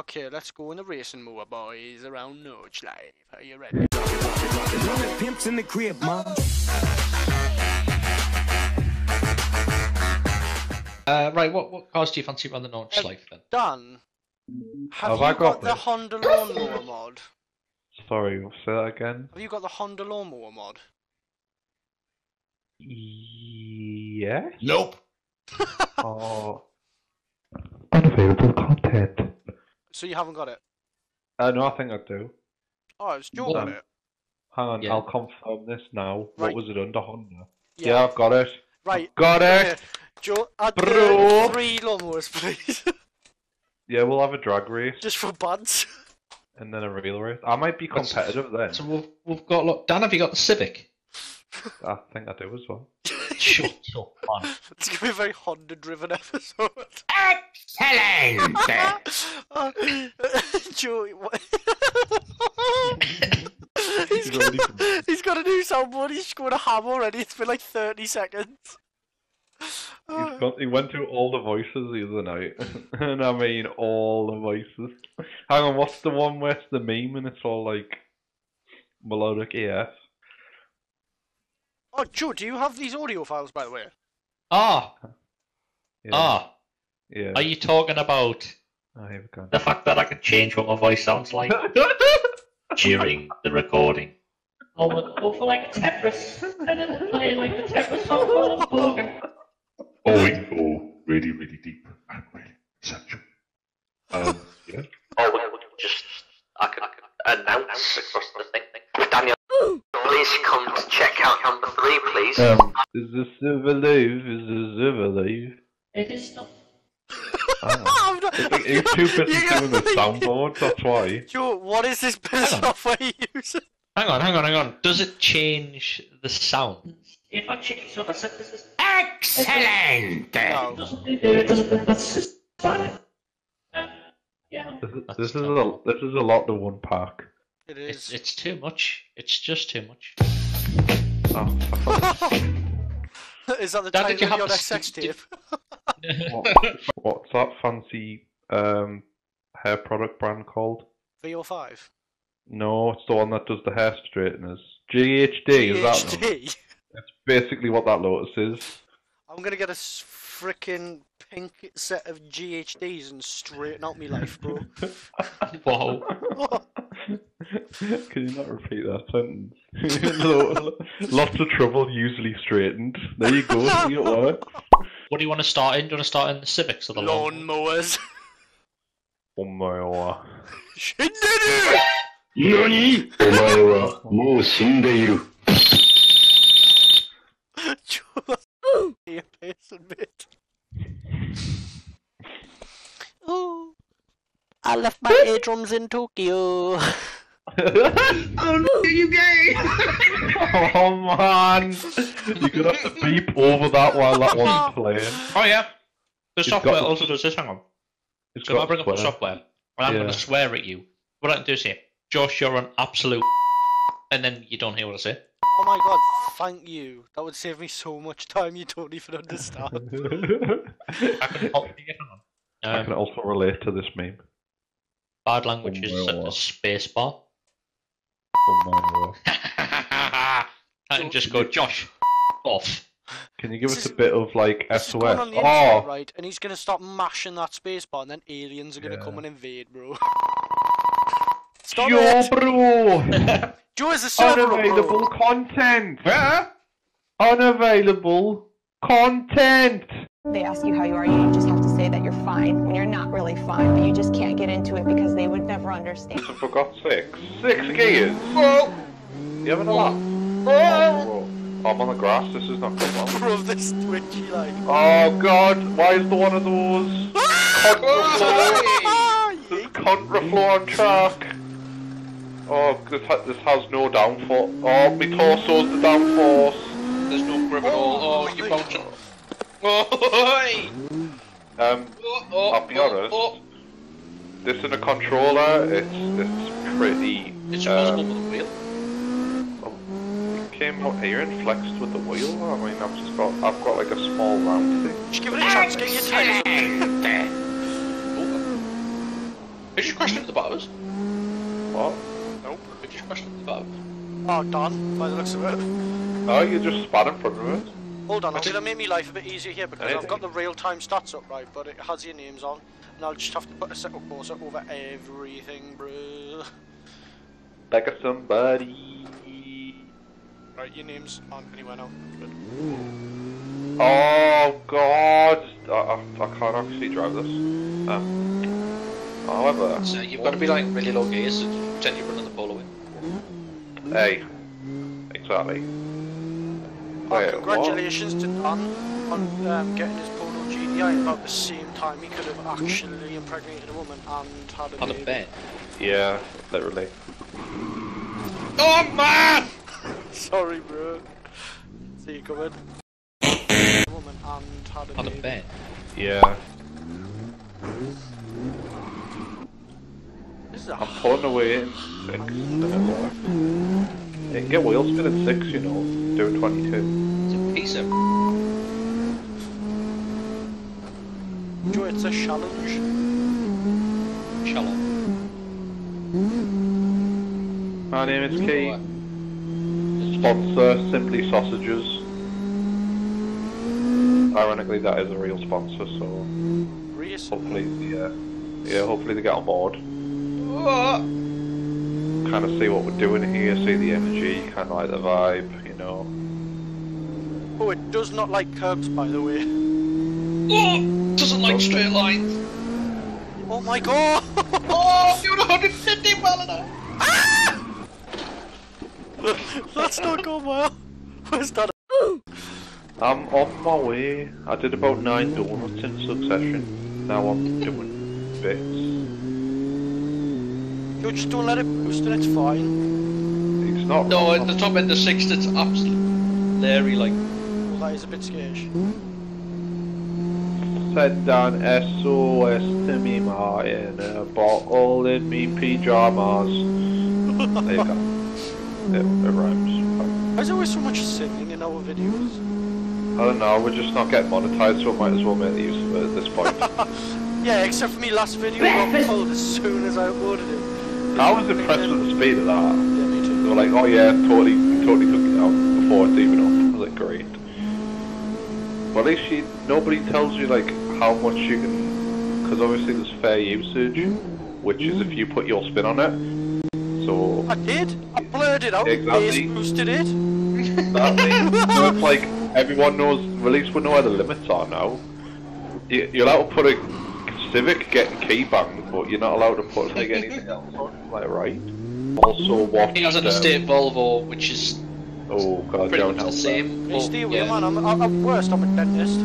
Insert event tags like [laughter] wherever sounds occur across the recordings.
Okay, let's go in the racing mower, boys, around Nordschleife. Are you ready? Pimps in the crib, mom. Uh, right, what, what cars do you fancy on the launch Uh, life then? Dan, have, Have you I got, got the this? Honda lawnmower mod? Sorry, say that again. Have you got the Honda lawnmower mod? Yeah. Nope. [laughs] Oh. Unavailable content. So you haven't got it? Uh, no, I think I do. Oh, it's Joe got Um, it. Hang on, Yeah. I'll confirm this now. Right. What was it under Honda? Yeah. Yeah, I've got it. Right. Got yeah. it. Joe, add Bro. three lawnmowers, please. [laughs] Yeah, we'll have a drag race Just for buds. and then a real race. I might be What's- competitive then. So we've, we've got, look, Dan, have you got the Civic? I think I do as well. [laughs] Shut [laughs] up, man. It's gonna be a very Honda driven episode. [laughs] Excellent. [laughs] Uh, Joe, what? he's, He's already got, he's got a new soundboard. He's scored a ham already. It's been like 30 seconds. He's got, he went through all the voices the other night, and I mean all the voices. Hang on, what's the one where it's the meme and it's all like melodic AF? Oh, Joe, do you have these audio files, by the way? Ah, Yeah, ah, yeah. are you talking about I have gone. the fact that I can change what my voice sounds like [laughs] during the recording? I would go for like a Tetris and then play like the Tetris song for Bogan. oh, we can go really, really deep and really essential. Um, yeah. Oh, well, just I can, I can announce across the thing. Daniel, please come to check out number three, please. Um, is this Silver Live? Is this Silver Live? It is not. [laughs] I'm not- It's, it's too busy You're doing the soundboard, that's why. Joe, what is this bit of Hang on. software you use? Hang on, hang on, hang on. Does it change the sound? If I change the synthesis, Excellent. No. it doesn't do it doesn't. That's fine. Uh, yeah. This is, this is a this is a lot to unpack. It It's, it's too much. It's just too much. Oh, [laughs] is that the Dad, title did you of your to next sex tape? [laughs] what, what's that fancy um hair product brand called? VO5. No, it's the one that does the hair straighteners. GHD, is that one? That's basically what that Lotus is. I'm gonna get a freaking pink set of GHDs and straighten out my life, bro. [laughs] Whoa. Can you not repeat that sentence? Lo- [laughs] Lots of trouble, usually straightened. There you go, see it works. What do you want to start in? Do you want to start in the Civics or the lawn? Lawnmowers. Oh my god. Shinderu! 何お前はもう死んでいる。 You're pissing, mate. Oh, I left my eardrums in Tokyo. [laughs] Oh no! [laughs] man! You're gonna have to beep over that while that one's playing. Oh yeah. The It's software got- also does this. Hang on. It's So if I got bring up the swear. software, and I'm gonna swear at you. What I can do is say, Josh, you're an absolute, [laughs] and then you don't hear what I say. Oh my god, thank you. That would save me so much time you don't even understand. I can help you. Hang. I can Um, also relate to this meme. Bad language Oh, is set well. space bar. Oh my god. I can just go, Josh, off. Can you give This us is- a bit of like He's SOS? going on the oh. internet, Oh! right, and he's gonna start mashing that space bar, and then aliens are gonna Yeah. come and invade, bro. [laughs] Stop Yo, it! bro! [laughs] Joe is a server, Unavailable bro. content! Unavailable content! They ask you how you are, you just have to say that you're fine when you're not really fine, but you just can't get into it because they would never understand. For God's sake. Six gears! Oh! You having a laugh? Oh! I'm on the grass, this is not good [laughs] one. Bro, this twitchy, like. Oh god, why is the one of those? Contraflow! [laughs] Ah, There's contraflow on track! Oh, this, ha- this has no downforce. Oh, my torso's the downforce. There's no grip at all. Oh, you're my bouncing. God. Oh, Um, oh, I'll be oh, honest. oh. this in a controller, it's it's pretty. It's possible with a wheel. It came out here and flexed with the wheel. I mean, I've just got, I've got like a small round thing. Just give it a chance, get your tires. We just crashed into the bars. What? Nope. We just crashed into the bars. Oh, done, by the looks of it. Oh, you just spat in front of it. Hold on, I'm gonna make my life a bit easier here because I've got the real-time stats up, right, but it has your names on. And I'll just have to put a setup cursor over everything, bro. Like a somebody. Right, your names aren't anywhere now. Good. Oh god! I, I, I can't actually drive this. Um, however, So you've got to be like really low gears so pretend you're running the polo in. hey, exactly. Oh, Wait, congratulations to Dan on um, getting his Polo GDI about the same time he could have actually impregnated a woman and had a On a baby. bed. What? Yeah, literally. Oh man! [laughs] Sorry, bro. See you covered. A woman and had a On a baby. bed. Yeah. This is a I'm pulling away in six. and it works. Can get wheel spin at six, you know, doing 22. It's a piece of. Joe, it's a challenge. Challenge. My name is Kate. Sponsor Simply Sausages. Ironically, that is a real sponsor, so hopefully, the, uh, yeah, hopefully they get on board. Kind of see what we're doing here, see the energy, kind of like the vibe, you know. Oh, it does not like curbs, by the way. Oh! Doesn't like straight lines. Oh my god! [laughs] Oh! You're 150 mile an hour! Let's not go well. Where's that? I'm on my way. I did about nine donuts in succession. Now I'm doing bits. Yo, just don't let it boost and it's fine. It's not. No, at the top end of six, it's absolutely Larry like. Well, that is a bit sketchy. Send down SOS to me, ma, in a bottle in me pyjamas. [laughs] there you go. It, it rhymes. There's always so much singing in our videos. I don't know, we're just not getting monetized, so might as well make use of it at this point. [laughs] Yeah, except for me last video got [laughs] pulled as soon as I uploaded it. I was impressed with the speed of that. Yeah, me They were like, oh yeah, totally, totally took it out before it's even up. I was like, great. But at least you, nobody tells you like how much you can, because obviously there's fair usage, which is if you put your spin on it. So I did. I blurred it out. Exactly. Boosted it. means so it's like everyone knows, at least we know where the limits are now. You, you're allowed to put a Civic getting key banged, but you're not allowed to put [laughs] like anything else on. Like right. Also, what? He has an estate um, Volvo, which is Oh god, pretty don't much help the that. same. Hey, but, stay yeah. man. I'm, I'm, I'm worst. I'm a dentist.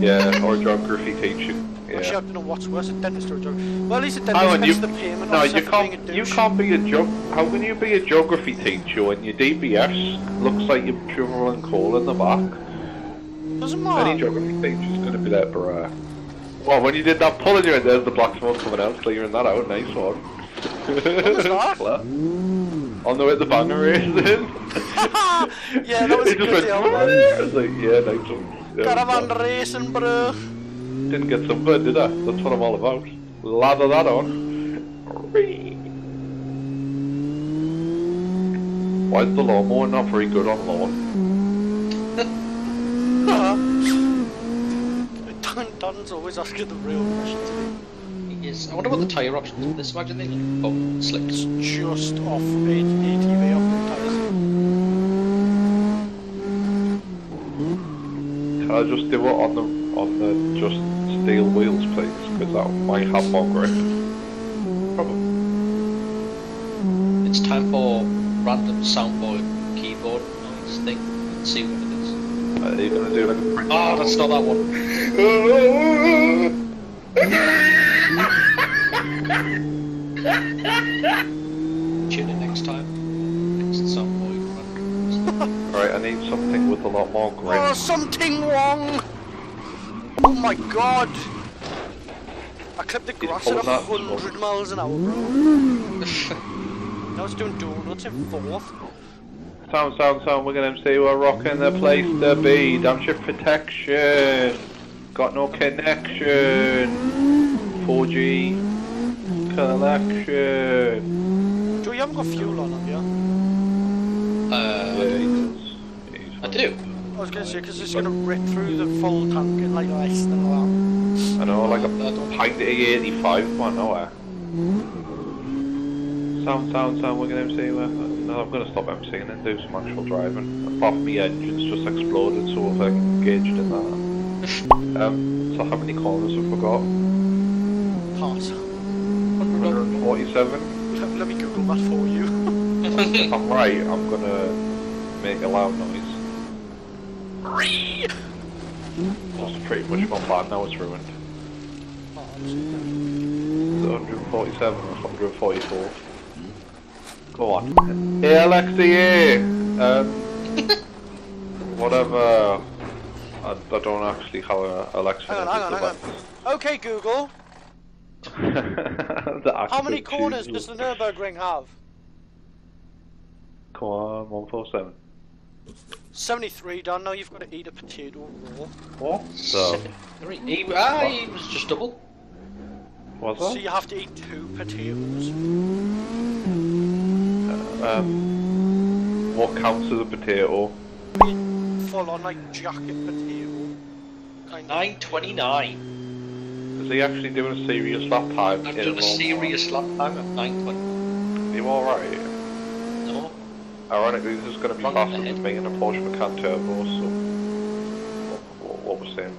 Yeah, or geography teaching. Actually, I Yeah. don't know what's worse, a dentist or a geography. Well, at least a Hang dentist on, gets you, the payment no, offset you for being a can't. You can't be a geog. How can you be a geography teacher when your DBS looks like you're shoveling coal in the back? Doesn't matter. Any matter. geography teacher's gonna be like, bruh. Well, when you did that pulling you in, there's the black smoke coming out, clearing that out. Nice one. that? [laughs] On the way the banger is [laughs] in. Yeah, that was He a just good went, deal. [laughs] I was like, yeah, nice one. Yeah, Caravan well, racing, bro. Didn't get sunburned, did I? That's what I'm all about. Lather that on. Why is the lawnmower not very good on lawn? Dan, Dan's always asking the real questions. Yes. I wonder what the tyre options are. This imagine they like bum slips. It's just off A- ATV off the tires. Can I just do it on the on the just steel wheels, please? Because that might have more grip. Probably. It's time for random soundboard keyboard noise thing. Let's see what it is. Are you gonna do like a print? Oh, that's not that one. Tune in next time. Next soundboard. [laughs] Alright, I need something with a lot more Oh, grip. something wrong! Oh my god! I clipped the grass at pulling that as well. 100 miles an hour, bro. [laughs] now it's doing donuts in fourth. Sound, sound, sound, we're gonna see we're rocking the place to be. Damn ship protection. Got no connection. 4G. collection. Joe, you haven't got fuel on, have you? Uh, Yeah, he does. He's I do. I was gonna say, because it's gonna rip through the full tank in like less than that. I know, like a I don't- pint of 85 one nowhere. Sound, sound, sound, we're gonna MC there. No, I'm gonna stop MCing and do some actual driving. Apart from the engine's just exploded, so I've engaged in that. [laughs] um, so how many corners have we got? Pass. 147. Let, let me Google that for you. if I'm [laughs] right, I'm gonna make a loud noise. That's pretty much my plan now, it's ruined. 147 or 144? Go on. Hey Alexia! Um, [laughs] whatever. I, I don't actually have a Alexa. Hang on, hang on, hang on. Okay, Google. [laughs] How many corners does the Nürburgring have? Come on, 147. 73, Dan. Now you've got to eat a potato raw. What? So, Three. He, ah, he was just double. was So you have to eat two potatoes. Um, what counts as a potato? Full on like jacket potato. Kind of. 929. Is he actually doing a serious lap time? I've in done a serious lap time of 920. You alright? No. Ironically, this is going to be Wrong faster ahead. than being in a Porsche Macan Turbo, so... What, what we're saying.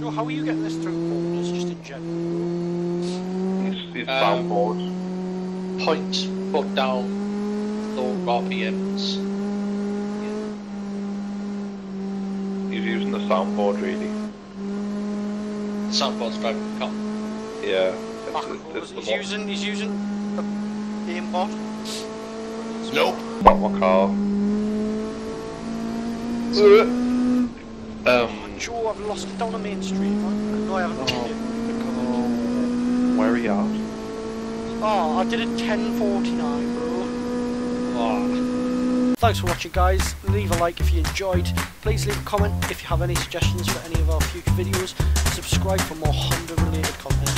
Joe, how are you getting this through corners just in general? He's, he's Um, soundboard. Points, put down, low RPMs. He's using the soundboard, really. The Soundboard's driving the car. Yeah. It's, Macros. it's, He's the using he's using a aimbot. Nope. Not my car. um, Joe, I've lost it down the main street. Man. No, I haven't. Oh. Oh. where are you at? Oh, I did it 10:49, bro. Ah. Thanks for watching, guys. Leave a like if you enjoyed. Please leave a comment if you have any suggestions for any of our future videos. Subscribe for more Honda related content.